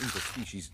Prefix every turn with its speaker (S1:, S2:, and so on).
S1: interspecies